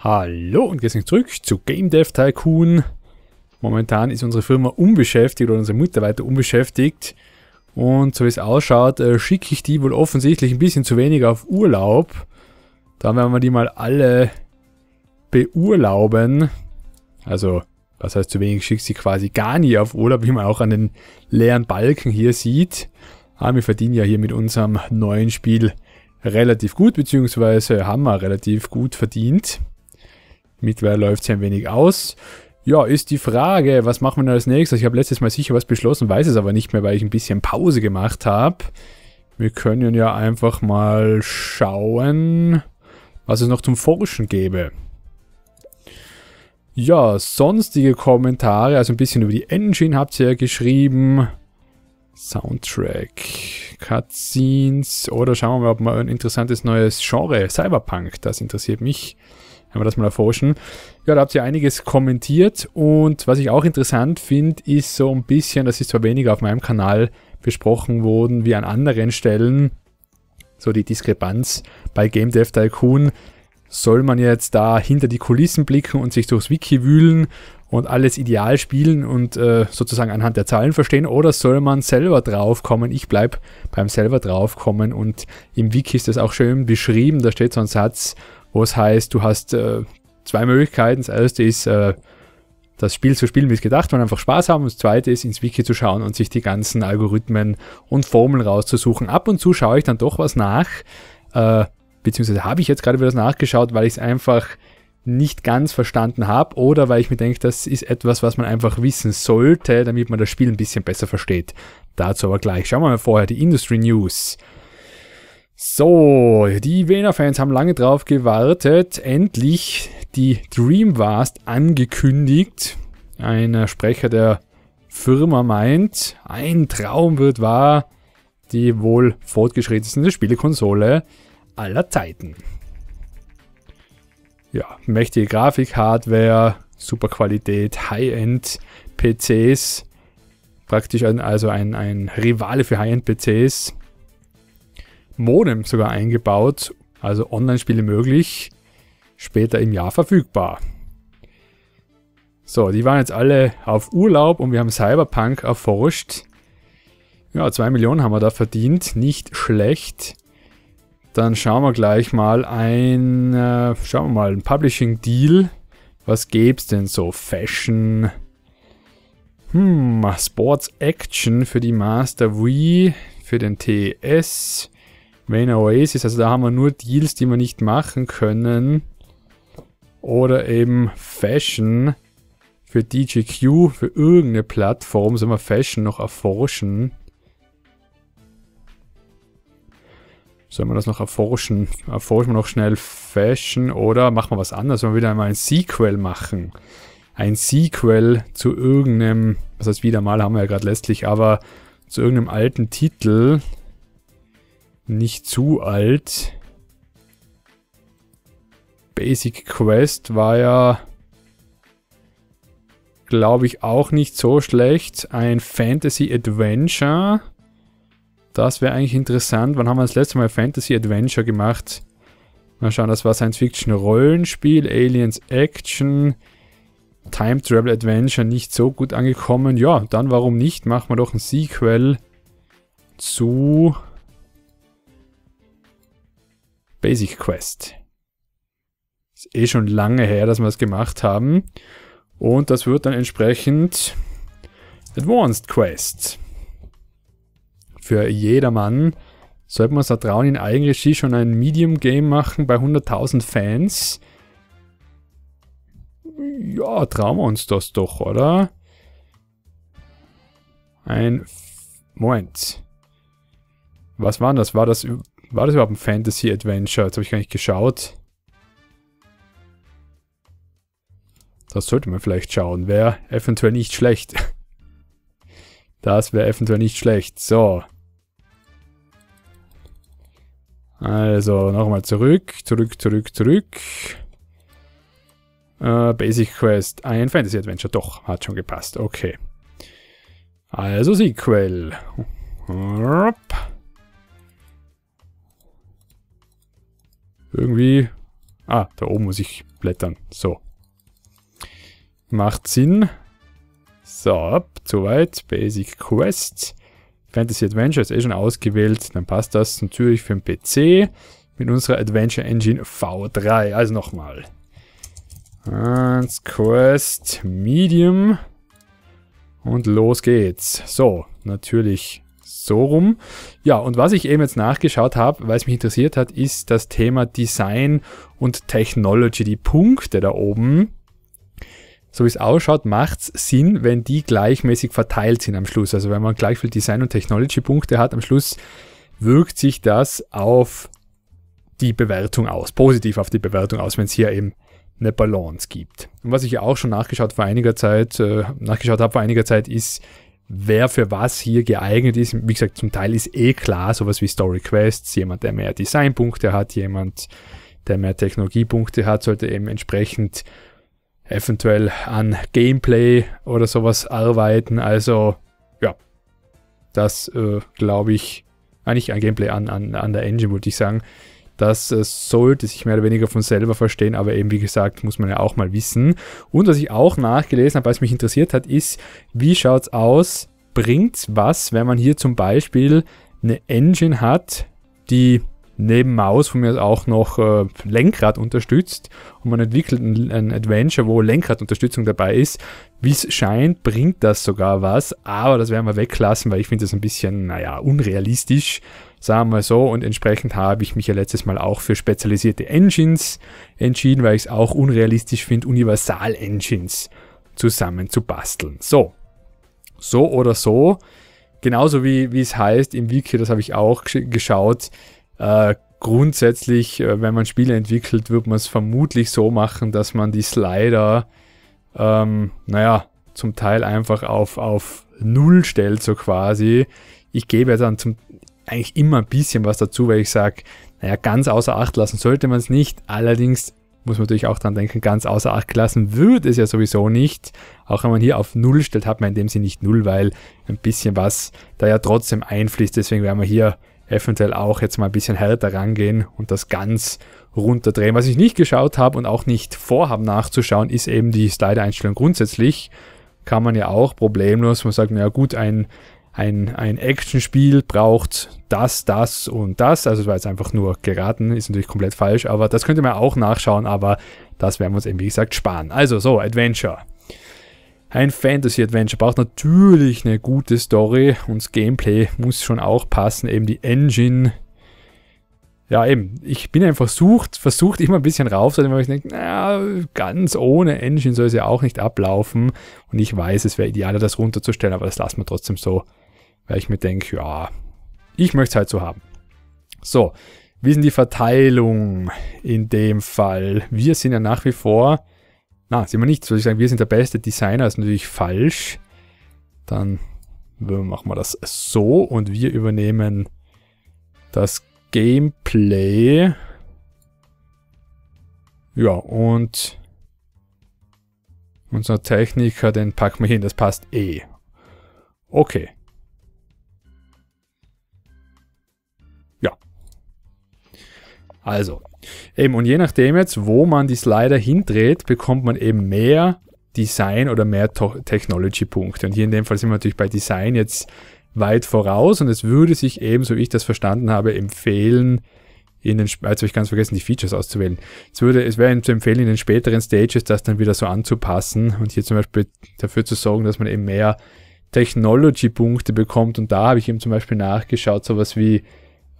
Hallo und gestern zurück zu Game Dev Tycoon. Momentan ist unsere Firma unbeschäftigt oder unsere Mitarbeiter unbeschäftigt. Und so wie es ausschaut, äh, schicke ich die wohl offensichtlich ein bisschen zu wenig auf Urlaub. Da werden wir die mal alle beurlauben. Also, was heißt zu wenig, schicke sie quasi gar nie auf Urlaub, wie man auch an den leeren Balken hier sieht. Aber wir verdienen ja hier mit unserem neuen Spiel relativ gut, beziehungsweise haben wir relativ gut verdient. Mittlerweile läuft es ein wenig aus. Ja, ist die Frage, was machen wir denn als nächstes? Ich habe letztes Mal sicher was beschlossen, weiß es aber nicht mehr, weil ich ein bisschen Pause gemacht habe. Wir können ja einfach mal schauen, was es noch zum Forschen gäbe. Ja, sonstige Kommentare, also ein bisschen über die Engine habt ihr ja geschrieben. Soundtrack, Cutscenes oder schauen wir mal, ob wir ein interessantes neues Genre, Cyberpunk, das interessiert mich wenn wir das mal erforschen. Ja, da habt ihr einiges kommentiert und was ich auch interessant finde, ist so ein bisschen, das ist zwar weniger auf meinem Kanal besprochen worden wie an anderen Stellen, so die Diskrepanz bei Game Dev Tycoon. Soll man jetzt da hinter die Kulissen blicken und sich durchs Wiki wühlen und alles ideal spielen und äh, sozusagen anhand der Zahlen verstehen oder soll man selber draufkommen? Ich bleibe beim selber draufkommen und im Wiki ist das auch schön beschrieben, da steht so ein Satz, wo es heißt, du hast äh, zwei Möglichkeiten. Das erste ist, äh, das Spiel zu spielen, wie es gedacht war, einfach Spaß haben. Und das zweite ist, ins Wiki zu schauen und sich die ganzen Algorithmen und Formeln rauszusuchen. Ab und zu schaue ich dann doch was nach, äh, beziehungsweise habe ich jetzt gerade wieder was nachgeschaut, weil ich es einfach nicht ganz verstanden habe oder weil ich mir denke, das ist etwas, was man einfach wissen sollte, damit man das Spiel ein bisschen besser versteht. Dazu aber gleich. Schauen wir mal vorher die Industry News. So, die Vena-Fans haben lange drauf gewartet. Endlich die Dreamvast angekündigt. Ein Sprecher der Firma meint, ein Traum wird wahr. Die wohl fortgeschrittenste Spielekonsole aller Zeiten. Ja, mächtige Grafik-Hardware, super Qualität, High-End PCs. Praktisch also ein, ein Rivale für High-End-PCs Modem sogar eingebaut, also Online-Spiele möglich, später im Jahr verfügbar. So, die waren jetzt alle auf Urlaub und wir haben Cyberpunk erforscht. Ja, 2 Millionen haben wir da verdient, nicht schlecht. Dann schauen wir gleich mal ein, äh, schauen wir mal, ein Publishing Deal. Was gäb's denn so? Fashion, hm, Sports Action für die Master Wii, für den TS, Main Oasis, also da haben wir nur Deals, die wir nicht machen können. Oder eben Fashion für DJQ, für irgendeine Plattform, sollen wir Fashion noch erforschen. Sollen wir das noch erforschen? Erforschen wir noch schnell Fashion oder machen wir was anderes? Sollen wir wieder einmal ein Sequel machen? Ein Sequel zu irgendeinem, was heißt wieder mal, haben wir ja gerade letztlich, aber zu irgendeinem alten Titel nicht zu alt. Basic Quest war ja, glaube ich, auch nicht so schlecht. Ein Fantasy Adventure. Das wäre eigentlich interessant. Wann haben wir das letzte Mal Fantasy Adventure gemacht? Mal schauen, das war Science Fiction Rollenspiel, Aliens Action, Time Travel Adventure nicht so gut angekommen. Ja, dann warum nicht? Machen wir doch ein Sequel zu Basic Quest. Ist eh schon lange her, dass wir das gemacht haben. Und das wird dann entsprechend Advanced Quest. Für jedermann sollte man es da trauen, in Eigenregie schon ein Medium-Game machen bei 100.000 Fans. Ja, trauen wir uns das doch, oder? Ein... Moment. Was war das? War das war das überhaupt ein Fantasy-Adventure? Jetzt habe ich gar nicht geschaut. Das sollte man vielleicht schauen. Wäre eventuell nicht schlecht. Das wäre eventuell nicht schlecht. So. Also, nochmal zurück, zurück, zurück, zurück. Äh, Basic Quest, ein Fantasy Adventure. Doch, hat schon gepasst. Okay. Also Sequel. Irgendwie Ah, da oben muss ich blättern. So. Macht Sinn. So, soweit. Basic Quest. Fantasy Adventure ist eh schon ausgewählt. Dann passt das natürlich für den PC mit unserer Adventure Engine V3. Also nochmal. Quest Medium. Und los geht's. So, natürlich so rum. Ja, und was ich eben jetzt nachgeschaut habe, weil es mich interessiert hat, ist das Thema Design und Technology. Die Punkte da oben, so wie es ausschaut, macht es Sinn, wenn die gleichmäßig verteilt sind am Schluss. Also wenn man gleich viel Design und Technology Punkte hat am Schluss, wirkt sich das auf die Bewertung aus, positiv auf die Bewertung aus, wenn es hier eben eine Balance gibt. Und was ich ja auch schon nachgeschaut vor einiger Zeit, äh, nachgeschaut habe vor einiger Zeit, ist, wer für was hier geeignet ist. Wie gesagt, zum Teil ist eh klar, sowas wie Story Quests, jemand, der mehr Designpunkte hat, jemand, der mehr Technologiepunkte hat, sollte eben entsprechend eventuell an Gameplay oder sowas arbeiten. Also, ja, das äh, glaube ich, eigentlich ein Gameplay an, an, an der Engine, würde ich sagen. Das äh, sollte sich mehr oder weniger von selber verstehen, aber eben wie gesagt, muss man ja auch mal wissen. Und was ich auch nachgelesen habe, was mich interessiert hat, ist, wie schaut es aus? Bringt's was, wenn man hier zum Beispiel eine Engine hat, die neben Maus von mir auch noch äh, Lenkrad unterstützt und man entwickelt ein, ein Adventure, wo Lenkradunterstützung dabei ist. Wie es scheint, bringt das sogar was, aber das werden wir weglassen, weil ich finde das ein bisschen, naja, unrealistisch, sagen wir mal so. Und entsprechend habe ich mich ja letztes Mal auch für spezialisierte Engines entschieden, weil ich es auch unrealistisch finde, Universal-Engines zusammen zu basteln. So, so oder so, genauso wie, wie es heißt im Wiki, das habe ich auch geschaut, äh, grundsätzlich, äh, wenn man Spiele entwickelt, wird man es vermutlich so machen, dass man die Slider, ähm, naja, zum Teil einfach auf, auf Null stellt, so quasi. Ich gebe dann zum, eigentlich immer ein bisschen was dazu, weil ich sage, naja, ganz außer Acht lassen sollte man es nicht. Allerdings muss man natürlich auch dran denken, ganz außer Acht lassen wird es ja sowieso nicht. Auch wenn man hier auf Null stellt, hat man in dem Sinne nicht Null, weil ein bisschen was da ja trotzdem einfließt. Deswegen werden wir hier eventuell auch jetzt mal ein bisschen härter rangehen und das ganz runterdrehen. Was ich nicht geschaut habe und auch nicht vorhabe nachzuschauen, ist eben die Slider-Einstellung. Grundsätzlich kann man ja auch problemlos, man sagt, naja gut, ein, ein, ein Action-Spiel braucht das, das und das. Also es war jetzt einfach nur geraten, ist natürlich komplett falsch, aber das könnte man auch nachschauen, aber das werden wir uns eben wie gesagt sparen. Also so, Adventure. Ein Fantasy-Adventure braucht natürlich eine gute Story und das Gameplay muss schon auch passen. Eben die Engine. Ja, eben, ich bin einfach versucht, versucht immer ein bisschen rauf, weil ich denke, naja, ganz ohne Engine soll es ja auch nicht ablaufen. Und ich weiß, es wäre idealer, das runterzustellen, aber das lassen wir trotzdem so, weil ich mir denke, ja, ich möchte es halt so haben. So, wie denn die Verteilung in dem Fall? Wir sind ja nach wie vor na, sind wir nicht. Soll ich sagen, wir sind der beste Designer, ist natürlich falsch. Dann machen wir das so und wir übernehmen das Gameplay. Ja, und unser Techniker, den packen wir hin, das passt eh. Okay. Also, Eben, und je nachdem jetzt, wo man die Slider hindreht, bekommt man eben mehr Design oder mehr Technology-Punkte. Und hier in dem Fall sind wir natürlich bei Design jetzt weit voraus und es würde sich eben, so wie ich das verstanden habe, empfehlen, in den, jetzt habe ich ganz vergessen, die Features auszuwählen. Es würde, es wäre zu empfehlen, in den späteren Stages das dann wieder so anzupassen und hier zum Beispiel dafür zu sorgen, dass man eben mehr Technology-Punkte bekommt. Und da habe ich eben zum Beispiel nachgeschaut, sowas wie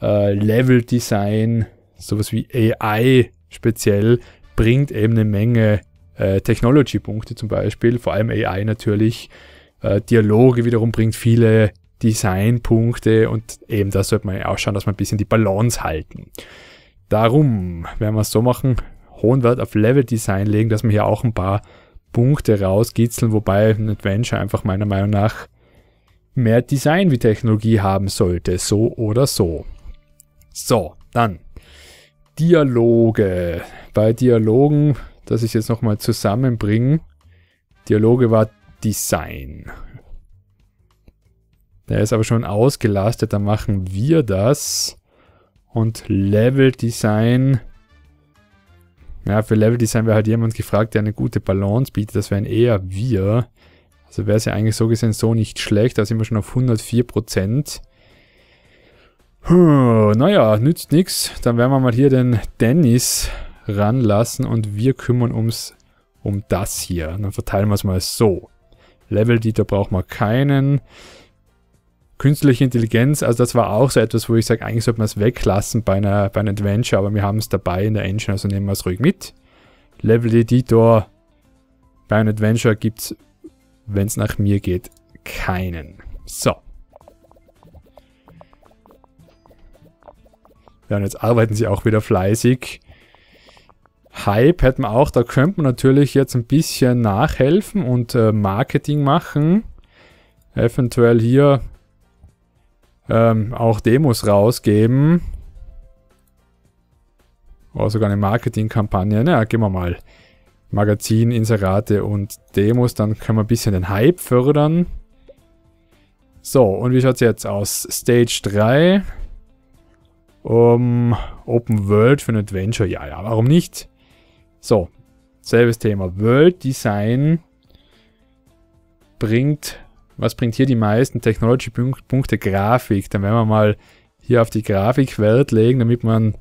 äh, Level-Design, sowas wie AI speziell bringt eben eine Menge äh, Technology-Punkte zum Beispiel, vor allem AI natürlich. Äh, Dialoge wiederum bringt viele Design-Punkte und eben da sollte man auch schauen, dass man ein bisschen die Balance halten. Darum werden wir es so machen, hohen Wert auf Level-Design legen, dass wir hier auch ein paar Punkte rauskitzeln, wobei ein Adventure einfach meiner Meinung nach mehr Design wie Technologie haben sollte, so oder so. So, dann Dialoge. Bei Dialogen, das ich jetzt nochmal zusammenbringen. Dialoge war Design. Der ist aber schon ausgelastet, dann machen wir das. Und Level Design. Ja, für Leveldesign wäre halt jemand gefragt, der eine gute Balance bietet. Das wären eher wir. Also wäre es ja eigentlich so gesehen so nicht schlecht. Da sind wir schon auf 104%. Hm, naja, nützt nichts. Dann werden wir mal hier den Dennis ranlassen und wir kümmern uns um das hier. Dann verteilen wir es mal so. Level-Dieter braucht man keinen. Künstliche Intelligenz, also das war auch so etwas, wo ich sage, eigentlich sollte man es weglassen bei, einer, bei einem Adventure, aber wir haben es dabei in der Engine, also nehmen wir es ruhig mit. Level Editor bei einem Adventure gibt es, wenn es nach mir geht, keinen. So. Ja, und jetzt arbeiten sie auch wieder fleißig. Hype hätten wir auch, da könnte man natürlich jetzt ein bisschen nachhelfen und äh, Marketing machen. Eventuell hier ähm, auch Demos rausgeben. Oder sogar eine Marketingkampagne. Na, gehen wir mal. Magazin, Inserate und Demos, dann können wir ein bisschen den Hype fördern. So, und wie schaut es jetzt aus? Stage 3. Um, Open World für ein Adventure. Ja, ja, warum nicht? So, selbes Thema. World Design bringt was bringt hier die meisten Technology-Punkte? Grafik. Dann werden wir mal hier auf die Grafik Wert legen, damit man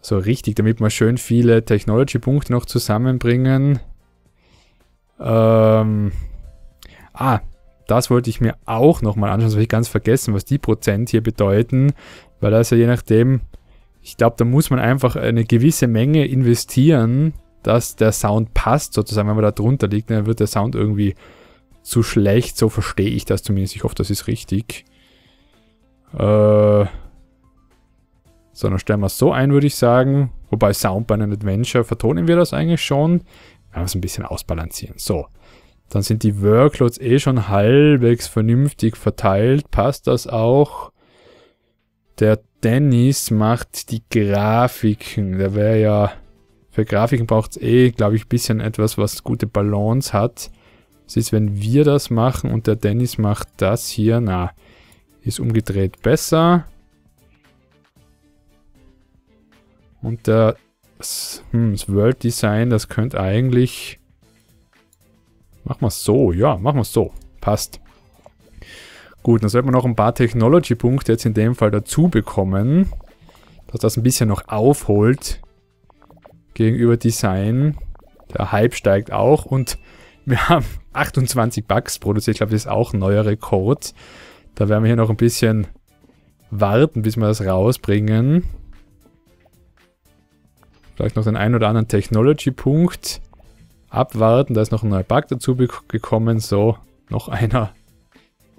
so richtig, damit wir schön viele Technology-Punkte noch zusammenbringen. Ähm, ah, das wollte ich mir auch nochmal anschauen, das habe ich ganz vergessen, was die Prozent hier bedeuten, weil ja je nachdem, ich glaube, da muss man einfach eine gewisse Menge investieren, dass der Sound passt, sozusagen, wenn man da drunter liegt, dann wird der Sound irgendwie zu schlecht, so verstehe ich das zumindest. Ich hoffe, das ist richtig. Äh, sondern stellen wir es so ein, würde ich sagen. Wobei Sound bei einem Adventure vertonen wir das eigentlich schon. Wir es ein bisschen ausbalancieren. So. Dann sind die Workloads eh schon halbwegs vernünftig verteilt. Passt das auch? Der Dennis macht die Grafiken. Der wäre ja... Für Grafiken braucht es eh, glaube ich, ein bisschen etwas, was gute Balance hat. Was ist, wenn wir das machen und der Dennis macht das hier? Na, ist umgedreht besser. Und der, das, hm, das World Design, das könnte eigentlich... Machen wir es so. Ja, machen wir es so. Passt. Gut, dann sollten wir noch ein paar Technology-Punkte jetzt in dem Fall dazu bekommen. Dass das ein bisschen noch aufholt gegenüber Design. Der Hype steigt auch und wir haben 28 Bugs produziert. Ich glaube, das ist auch ein neuer Rekord. Da werden wir hier noch ein bisschen warten, bis wir das rausbringen. Vielleicht noch den einen oder anderen Technology-Punkt abwarten. Da ist noch ein neuer Bug dazu gekommen. So, noch einer.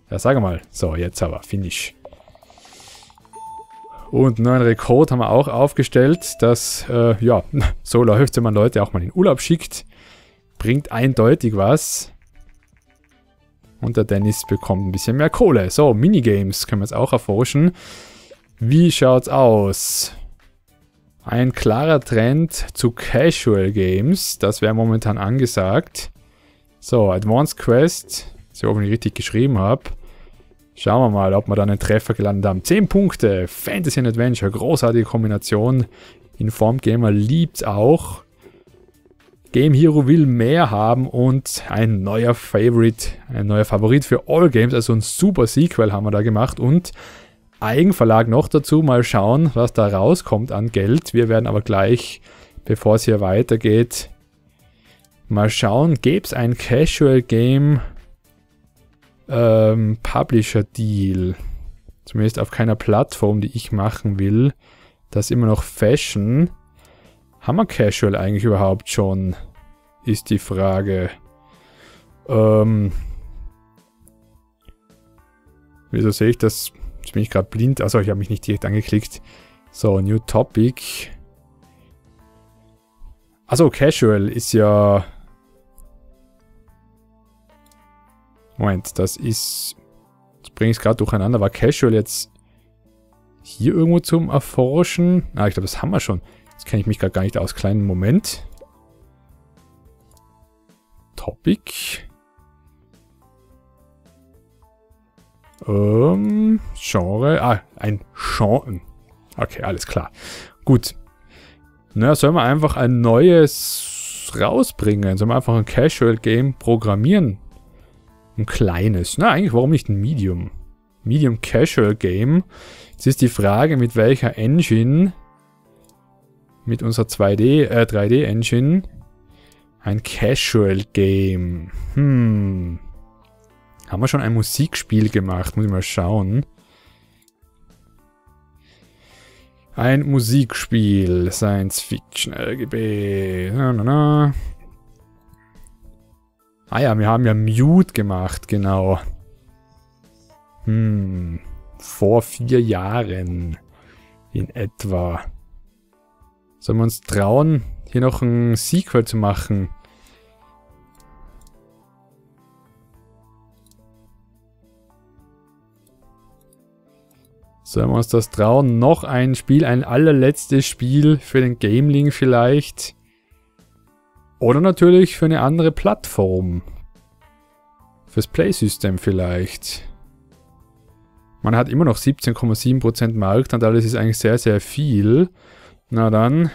Ja, sag mal. So, jetzt aber. Finish. Und einen neuen Rekord haben wir auch aufgestellt, dass, äh, ja, so läuft, wenn man Leute auch mal in Urlaub schickt. Bringt eindeutig was. Und der Dennis bekommt ein bisschen mehr Kohle. So, Minigames können wir jetzt auch erforschen. Wie schaut's aus? Ein klarer Trend zu Casual Games. Das wäre momentan angesagt. So, Advanced Quest. Ich hoffe, ich richtig geschrieben habe. Schauen wir mal, ob wir dann einen Treffer gelandet haben. 10 Punkte. Fantasy Adventure. Großartige Kombination. Informed Gamer liebt's auch. Game Hero will mehr haben und ein neuer Favorite, ein neuer Favorit für All Games, also ein super Sequel haben wir da gemacht und Eigenverlag noch dazu, mal schauen, was da rauskommt an Geld. Wir werden aber gleich, bevor es hier weitergeht, mal schauen, gäbe es ein Casual Game ähm, Publisher Deal. Zumindest auf keiner Plattform, die ich machen will. Das ist immer noch Fashion. Haben wir Casual eigentlich überhaupt schon? Ist die Frage. Ähm, wieso sehe ich das? Jetzt bin ich gerade blind. Also ich habe mich nicht direkt angeklickt. So, New Topic. Also Casual ist ja... Moment, das ist... Jetzt bringe ich es gerade durcheinander. War Casual jetzt hier irgendwo zum Erforschen? Ah, ich glaube, das haben wir schon. Jetzt kenne ich mich gerade gar nicht aus. Kleinen Moment. Topic. Ähm, Genre. Ah, ein Genre. Okay, alles klar. Gut. Na, sollen wir einfach ein neues rausbringen? Sollen wir einfach ein Casual Game programmieren? Ein kleines. Na, eigentlich, warum nicht ein Medium? Medium Casual Game. Jetzt ist die Frage, mit welcher Engine, mit unserer 2D, äh, 3D Engine, ein Casual Game. Hm. Haben wir schon ein Musikspiel gemacht? Muss ich mal schauen. Ein Musikspiel. Science Fiction, LGB. Na, na, na. Ah ja, wir haben ja Mute gemacht, genau. Hm. Vor vier Jahren. In etwa. Sollen wir uns trauen, hier noch ein Sequel zu machen? Sollen wir uns das trauen? Noch ein Spiel, ein allerletztes Spiel für den Gameling vielleicht. Oder natürlich für eine andere Plattform. Fürs Playsystem vielleicht. Man hat immer noch 17,7% Marktanteil, das ist eigentlich sehr, sehr viel. Na dann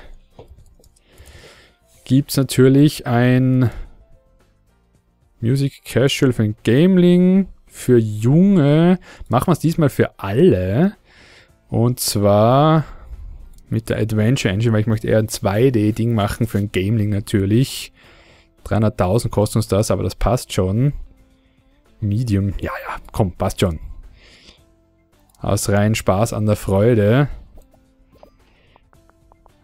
gibt es natürlich ein Music Casual für ein Gameling, für Junge. Machen wir es diesmal für alle. Und zwar mit der Adventure Engine, weil ich möchte eher ein 2D-Ding machen für ein Gameling natürlich. 300.000 kostet uns das, aber das passt schon. Medium, ja, ja, komm, passt schon. Aus rein Spaß an der Freude.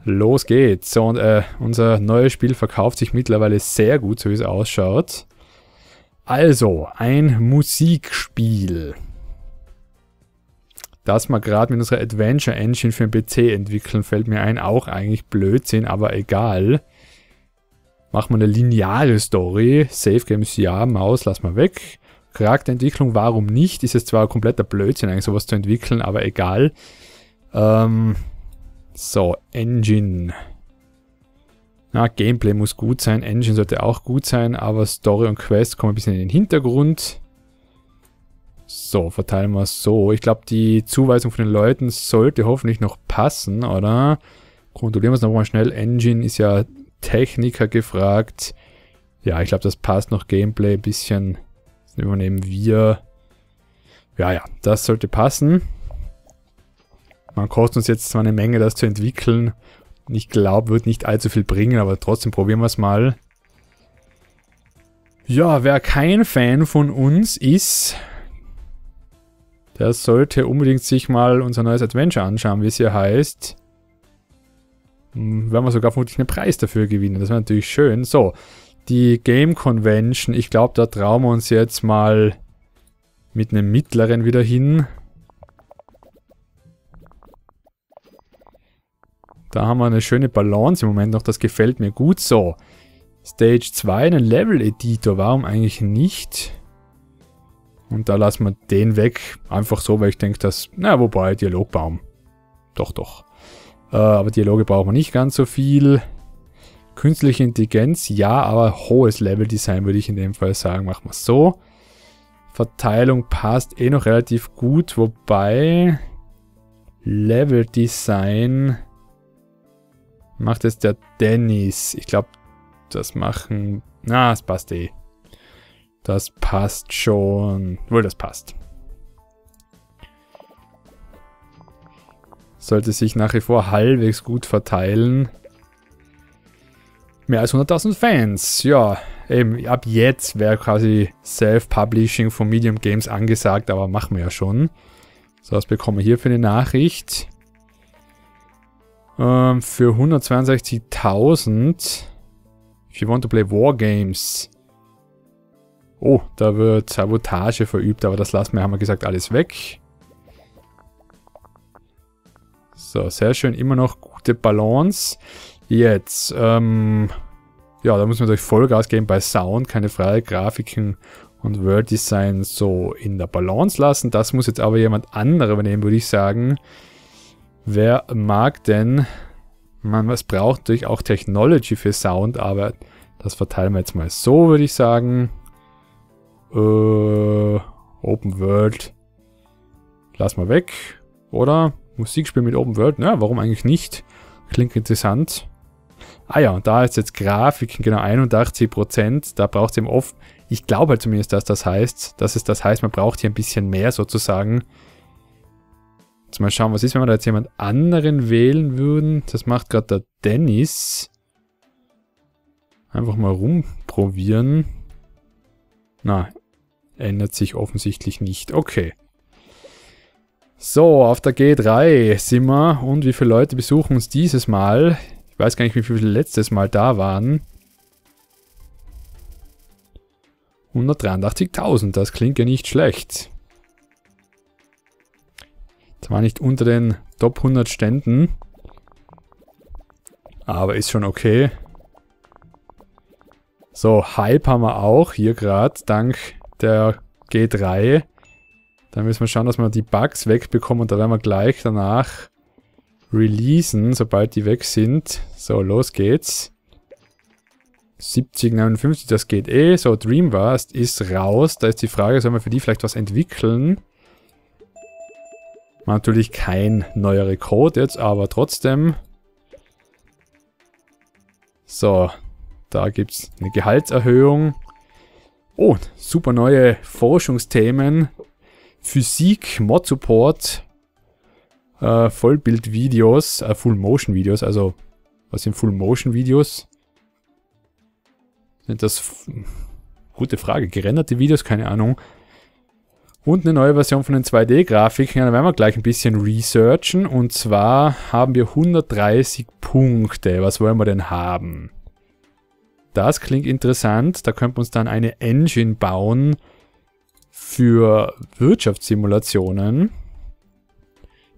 Los geht's. Und äh, unser neues Spiel verkauft sich mittlerweile sehr gut, so wie es ausschaut. Also, ein Musikspiel dass wir gerade mit unserer Adventure Engine für den PC entwickeln, fällt mir ein, auch eigentlich Blödsinn, aber egal. Machen wir eine lineare Story. Safe Games ja, Maus lassen wir weg. Charakterentwicklung, warum nicht? Ist es zwar kompletter Blödsinn, eigentlich sowas zu entwickeln, aber egal. Ähm, so, Engine. Na, Gameplay muss gut sein, Engine sollte auch gut sein, aber Story und Quest kommen ein bisschen in den Hintergrund. So, verteilen wir es so. Ich glaube, die Zuweisung von den Leuten sollte hoffentlich noch passen, oder? Kontrollieren wir es nochmal schnell. Engine ist ja Techniker gefragt. Ja, ich glaube, das passt noch. Gameplay ein bisschen. Das übernehmen wir. Ja, ja, das sollte passen. Man kostet uns jetzt zwar eine Menge, das zu entwickeln. Ich glaube, wird nicht allzu viel bringen, aber trotzdem probieren wir es mal. Ja, wer kein Fan von uns ist, der sollte unbedingt sich mal unser neues Adventure anschauen, wie es hier heißt. Hm, werden wir sogar vermutlich einen Preis dafür gewinnen. Das wäre natürlich schön. So, die Game Convention. Ich glaube, da trauen wir uns jetzt mal mit einem mittleren wieder hin. Da haben wir eine schöne Balance im Moment noch. Das gefällt mir gut. So, Stage 2, einen Level-Editor. Warum eigentlich nicht? Und da lassen wir den weg. Einfach so, weil ich denke, dass, na, wobei, Dialogbaum. Doch, doch. Äh, aber Dialoge brauchen wir nicht ganz so viel. Künstliche Intelligenz, ja, aber hohes Level-Design würde ich in dem Fall sagen. Machen wir es so. Verteilung passt eh noch relativ gut, wobei Level-Design macht es der Dennis. Ich glaube, das machen... Na, es passt eh. Das passt schon. Wohl, das passt. Sollte sich nach wie vor halbwegs gut verteilen. Mehr als 100.000 Fans. Ja, eben ab jetzt wäre quasi Self-Publishing von Medium Games angesagt, aber machen wir ja schon. So, was bekommen wir hier für eine Nachricht? Ähm, für 162.000. If you want to play Wargames. Oh, da wird Sabotage verübt, aber das lassen wir, haben wir gesagt, alles weg. So, sehr schön. Immer noch gute Balance. Jetzt, ähm, ja, da muss man natürlich Vollgas geben bei Sound, keine freie Grafiken und World Design so in der Balance lassen. Das muss jetzt aber jemand anderer übernehmen, würde ich sagen. Wer mag denn, man, was braucht natürlich auch Technology für Sound, aber das verteilen wir jetzt mal so, würde ich sagen. Äh, Open World. Lass mal weg. Oder? Musikspiel mit Open World. Na, warum eigentlich nicht? Klingt interessant. Ah ja, und da ist jetzt Grafiken, genau 81%. Da braucht es eben oft, ich glaube halt zumindest, dass das heißt, dass es das heißt, man braucht hier ein bisschen mehr sozusagen. Jetzt mal schauen, was ist, wenn wir da jetzt jemand anderen wählen würden. Das macht gerade der Dennis. Einfach mal rumprobieren. Na, ändert sich offensichtlich nicht. Okay. So, auf der G3 sind wir. Und wie viele Leute besuchen uns dieses Mal? weiß gar nicht, wie viele letztes Mal da waren. 183.000, das klingt ja nicht schlecht. Zwar nicht unter den Top 100 Ständen, aber ist schon okay. So, Hype haben wir auch hier gerade, dank der G3. Da müssen wir schauen, dass wir die Bugs wegbekommen und da werden wir gleich danach releasen, sobald die weg sind. So, los geht's. 70, 59, das geht eh. So, Dreamvast ist raus. Da ist die Frage, sollen wir für die vielleicht was entwickeln? Natürlich kein neuer Rekord jetzt, aber trotzdem. So, da gibt's eine Gehaltserhöhung. Oh, super neue Forschungsthemen. Physik, Mod-Support, äh, Vollbild-Videos, äh, Full-Motion-Videos, also was sind Full-Motion-Videos? Sind das, gute Frage, gerenderte Videos, keine Ahnung. Und eine neue Version von den 2D-Grafiken, da werden wir gleich ein bisschen researchen. Und zwar haben wir 130 Punkte. Was wollen wir denn haben? Das klingt interessant. Da könnte man uns dann eine Engine bauen für Wirtschaftssimulationen.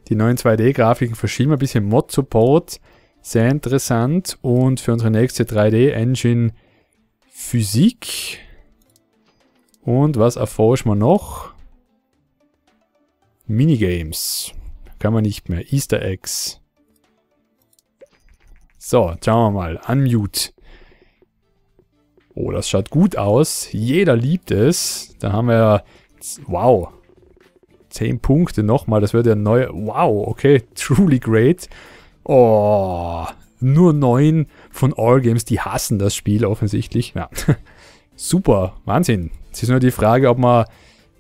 Die neuen 2D-Grafiken verschieben ein bisschen Mod-Support. Sehr interessant. Und für unsere nächste 3D-Engine Physik. Und was erforschen wir noch? Minigames. Kann man nicht mehr. Easter Eggs. So, schauen wir mal. Unmute. Oh, das schaut gut aus. Jeder liebt es. Da haben wir... Wow. 10 Punkte nochmal, das wird ja neu. Wow, okay, truly great. Oh, nur 9 von All Games, die hassen das Spiel offensichtlich. Ja. Super, Wahnsinn. Es ist nur die Frage, ob wir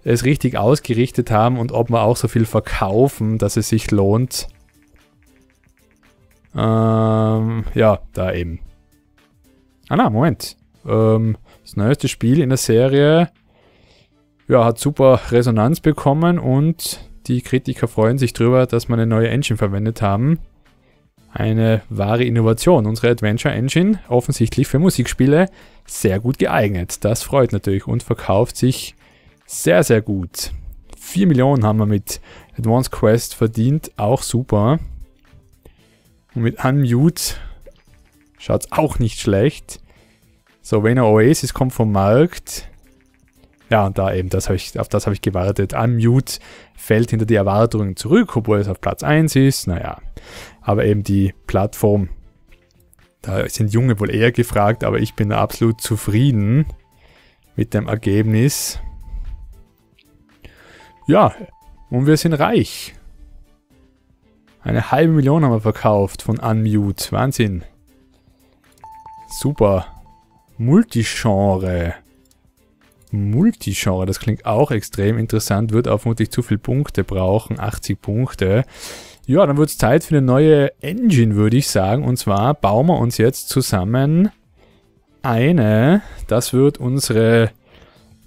es richtig ausgerichtet haben und ob wir auch so viel verkaufen, dass es sich lohnt. Ähm, ja, da eben. Ah na, Moment. Ähm, das neueste Spiel in der Serie ja, hat super Resonanz bekommen und die Kritiker freuen sich darüber, dass wir eine neue Engine verwendet haben. Eine wahre Innovation. Unsere Adventure Engine, offensichtlich für Musikspiele, sehr gut geeignet. Das freut natürlich und verkauft sich sehr, sehr gut. 4 Millionen haben wir mit Advanced Quest verdient, auch super. Und mit Unmute schaut es auch nicht schlecht. So, Vena Oasis kommt vom Markt. Ja, und da eben, das ich, auf das habe ich gewartet. Unmute fällt hinter die Erwartungen zurück, obwohl es auf Platz 1 ist. Naja, aber eben die Plattform, da sind Junge wohl eher gefragt, aber ich bin absolut zufrieden mit dem Ergebnis. Ja, und wir sind reich. Eine halbe Million haben wir verkauft von Unmute. Wahnsinn. Super. Multigenre. Multigenre, das klingt auch extrem interessant, wird auch vermutlich zu viele Punkte brauchen, 80 Punkte. Ja, dann wird es Zeit für eine neue Engine, würde ich sagen. Und zwar bauen wir uns jetzt zusammen eine, das wird unsere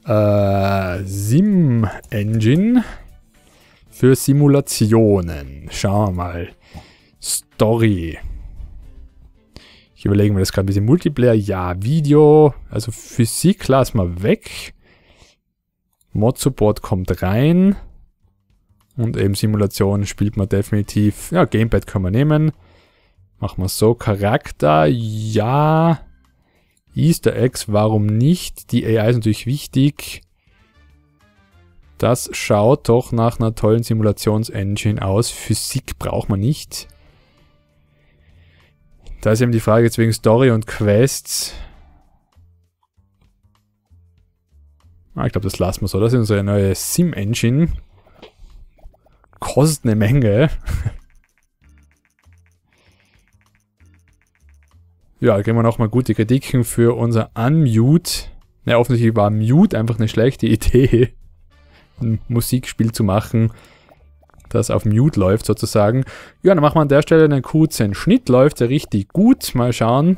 äh, Sim-Engine für Simulationen. Schauen wir mal. Story. Ich überlege mir das gerade ein bisschen. Multiplayer, ja. Video, also Physik lassen wir weg. Mod-Support kommt rein. Und eben Simulation spielt man definitiv. Ja, Gamepad können wir nehmen. Machen wir so. Charakter, ja. Easter Eggs, warum nicht? Die AI ist natürlich wichtig. Das schaut doch nach einer tollen Simulationsengine aus. Physik braucht man nicht. Da ist eben die Frage jetzt wegen Story und Quests. Ah, ich glaube, das lassen wir so. Das ist unsere neue Sim-Engine. Kostet eine Menge. Ja, kriegen wir nochmal gute Kritiken für unser Unmute. Ja, offensichtlich war Mute einfach eine schlechte Idee, ein Musikspiel zu machen, das auf Mute läuft sozusagen. Ja, dann machen wir an der Stelle einen kurzen Schnitt, läuft ja richtig gut. Mal schauen.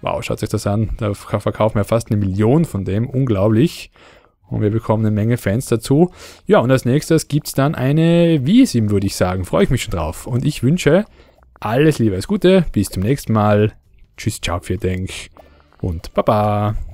Wow, schaut sich das an. Da verkaufen wir fast eine Million von dem. Unglaublich. Und wir bekommen eine Menge Fans dazu. Ja, und als nächstes gibt es dann eine Wii-Sim, würde ich sagen. Freue ich mich schon drauf. Und ich wünsche alles Liebe, alles Gute. Bis zum nächsten Mal. Tschüss, ciao, vielen Dank. Und Baba.